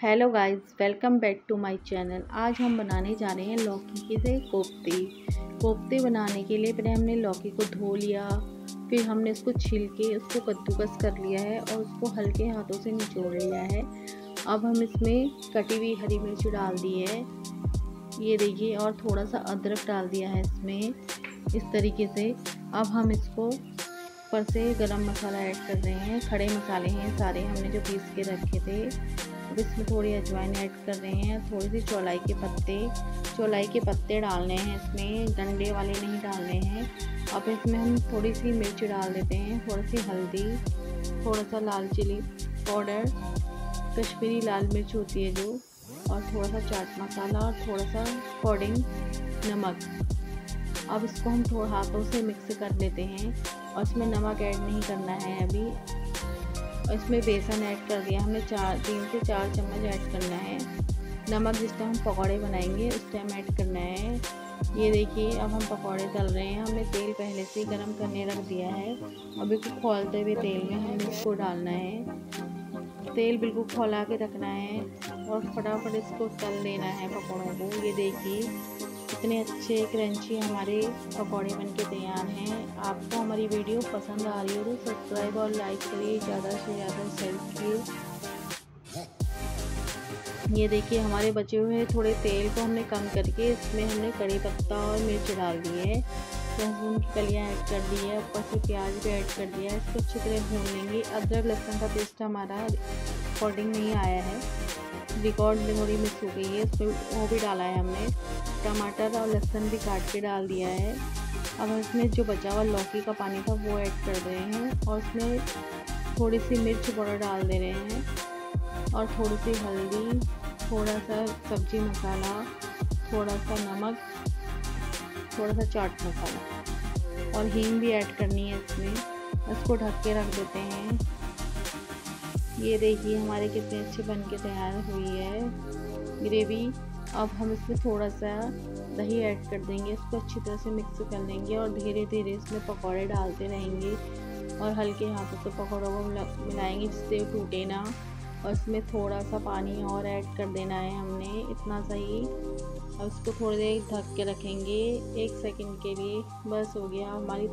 Hello guys, welcome back to my channel. आज हम बनाने जा रहे हैं लौकी के से कोफ्ते। कोफ्ते बनाने के लिए पहले हमने लौकी को धो लिया, फिर हमने इसको छिल के उसको कद्दूकस कर लिया है और उसको हल्के हाथों से निचोड़ लिया है। अब हम इसमें कटी हुई हरी मिर्च डाल दी है। ये देखिए, और थोड़ा सा अदरक डाल दिया है इसमें। इस तरीके से अब हम इसको ऊपर से गरम मसाला ऐड कर रहे हैं। खड़े मसाले हैं सारे, हमने जो पीस के रखे थे। अब इसमें थोड़ी अजवाइन ऐड कर रहे हैं, थोड़ी सी चौलाई के पत्ते, चौलाई के पत्ते डालने हैं इसमें डंडे वाले नहीं डालने हैं। अब इसमें हम थोड़ी सी मिर्च डाल देते हैं, थोड़ी सी हल्दी, थोड़ा सा लाल चिली पाउडर, कश्मीरी लाल मिर्च होती है जो, और थोड़ा सा चाट मसाला और थोड़ा सा अकॉर्डिंग नमक। अब इसको हम थोड़ा हाथों से मिक्स कर लेते हैं, और इसमें नमक ऐड नहीं करना है अभी। और इसमें बेसन ऐड कर दिया। हमने चार, तीन से चार चम्मच ऐड करना है। नमक जिस टाइम हम पकौड़े बनाएँगे, उस टाइम ऐड करना है। ये देखिए, अब हम पकौड़े तल रहे हैं। हमने तेल पहले से ही गर्म करने रख दिया है। और बिल्कुल खोलते हुए तेल में हमें इसको डालना है। तेल बिल्कुल खोला के रखना है और फटाफट इसको तल देना है पकौड़ों को। ये देखिए कितने अच्छे क्रंची हमारे पकौड़े बन के तैयार हैं। आपको हमारी वीडियो पसंद आ रही हो तो सब्सक्राइब और लाइक करिए, ज़्यादा से ज़्यादा शेयर किए ये देखिए, हमारे बचे हुए थोड़े तेल को हमने कम करके, इसमें हमने कड़ी पत्ता और मिर्च डाल दिए है। लहसुन की कलियाँ ऐड कर दी है, ऊपर से प्याज भी ऐड कर दिया है। इसको अच्छी तरह भून लेंगे। अदरक लहसुन का पेस्ट हमारा अकॉर्डिंग नहीं आया है। रिकॉर्ड मेमोरी मिस हो गई है, उसमें वो भी डाला है हमने। टमाटर और लहसुन भी काट के डाल दिया है। अब हम इसमें जो बचा हुआ लौकी का पानी था, वो ऐड कर रहे हैं और उसमें थोड़ी सी मिर्च पाउडर डाल दे रहे हैं और थोड़ी सी हल्दी थोड़ा सा सब्ज़ी मसाला थोड़ा सा नमक थोड़ा सा चाट मसाला और हींग भी ऐड करनी है इसमें। इसको ढक के रख देते हैं। ये देखिए हमारे कितने अच्छे बन के तैयार हुई है। ग्रेवी, अब हम इसमें थोड़ा सा दही ऐड कर देंगे, इसको अच्छी तरह से मिक्स कर लेंगे और धीरे धीरे इसमें पकौड़े डालते रहेंगे। और हल्के हाथों से पकौड़ों को मिलाएँगे जिससे टूटे ना। और इसमें थोड़ा सा पानी और ऐड कर देना है हमने, इतना सही अब इसको थोड़ी देर ढक के रखेंगे, एक सेकंड के लिए। बस हो गया हमारी